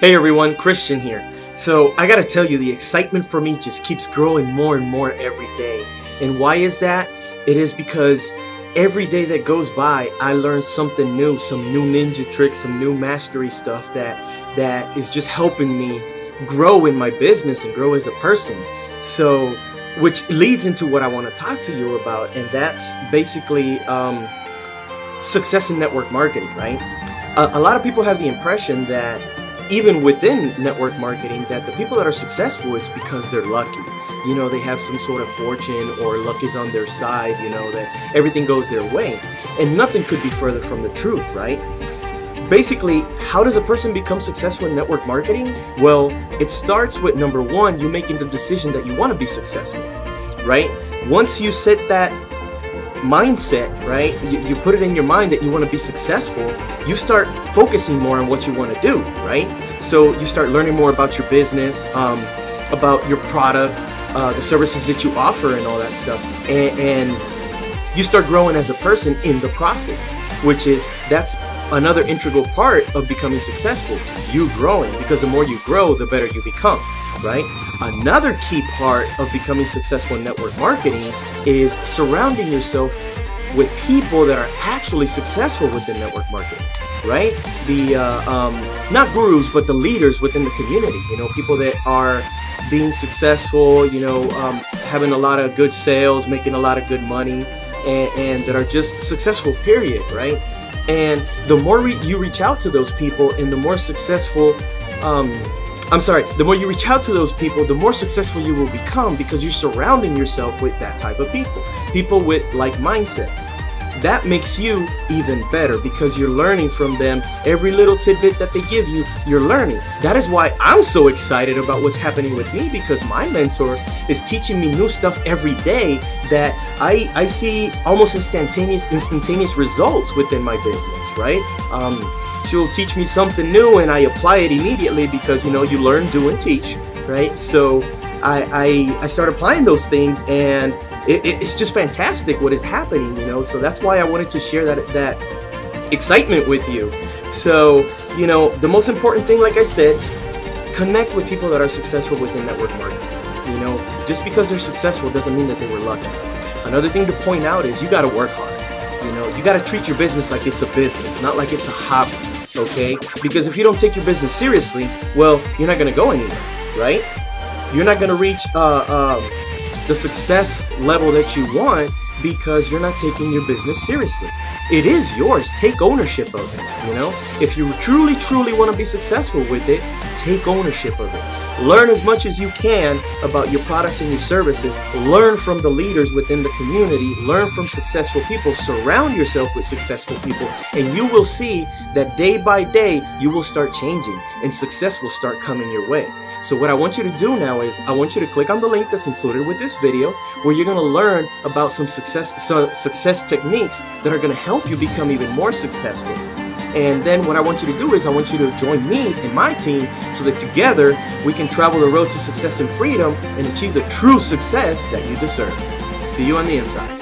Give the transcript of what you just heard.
Hey everyone, Christian here. So I gotta tell you, the excitement for me just keeps growing more and more every day. And why is that? It is because every day that goes by, I learn something new, some new ninja tricks, some new mastery stuff that that is just helping me grow in my business and grow as a person. So, which leads into what I want to talk to you about, and that's basically um, success in network marketing, right? A, a lot of people have the impression that even within network marketing that the people that are successful it's because they're lucky. You know they have some sort of fortune or luck is on their side you know that everything goes their way. And nothing could be further from the truth right? Basically how does a person become successful in network marketing? Well it starts with number one you making the decision that you want to be successful right? Once you set that mindset, right? You, you put it in your mind that you want to be successful, you start focusing more on what you want to do, right? So you start learning more about your business, um, about your product, uh, the services that you offer, and all that stuff. And, and you start growing as a person in the process, which is that's another integral part of becoming successful. You growing, because the more you grow, the better you become, right? Another key part of becoming successful in network marketing is surrounding yourself with people that are actually successful within network marketing, right? The uh, um, not gurus, but the leaders within the community. You know, people that are being successful. You know, um, having a lot of good sales, making a lot of good money, and, and that are just successful. Period, right? And the more re- you reach out to those people, and the more successful um, I'm sorry, the more you reach out to those people, the more successful you will become because you're surrounding yourself with that type of people. People with like mindsets. That makes you even better because you're learning from them. Every little tidbit that they give you, you're learning. That is why I'm so excited about what's happening with me because my mentor is teaching me new stuff every day that I, I see almost instantaneous instantaneous results within my business, right? Um, she'll teach me something new and I apply it immediately because you know you learn, do, and teach, right? So I I, I start applying those things and it, it's just fantastic what is happening, you know. So that's why I wanted to share that that excitement with you. So you know the most important thing, like I said, connect with people that are successful within network marketing. You know, just because they're successful doesn't mean that they were lucky. Another thing to point out is you got to work hard. You know, you got to treat your business like it's a business, not like it's a hobby okay? Because if you don't take your business seriously, well, you're not gonna go anywhere, right? You're not gonna reach uh, um, the success level that you want because you're not taking your business seriously. It is yours. Take ownership of it, you know? If you truly, truly want to be successful with it, take ownership of it. Learn as much as you can about your products and your services. Learn from the leaders within the community. Learn from successful people. Surround yourself with successful people, and you will see that day by day, you will start changing and success will start coming your way. So what I want you to do now is I want you to click on the link that's included with this video where you're going to learn about some success so success techniques that are going to help you become even more successful. And then what I want you to do is I want you to join me and my team so that together we can travel the road to success and freedom and achieve the true success that you deserve. See you on the inside.